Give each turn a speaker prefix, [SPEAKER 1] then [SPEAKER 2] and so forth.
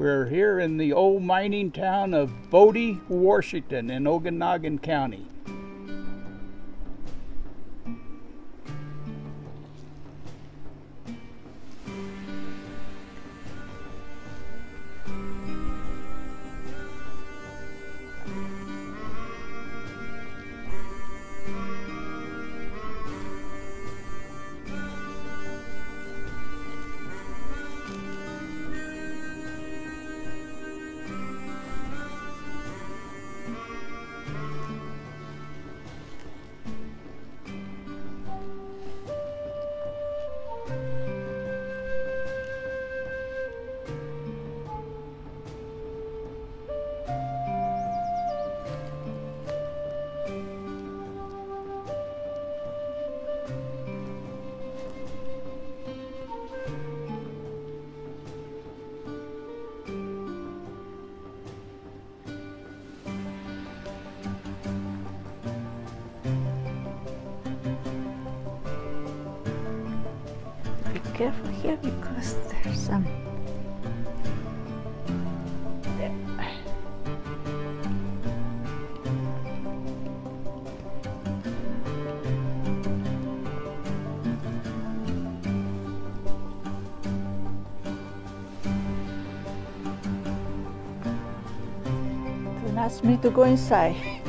[SPEAKER 1] We're here in the old mining town of Bodie, Washington in Okanogan County.
[SPEAKER 2] Careful here because there's some. Don't ask me to go inside.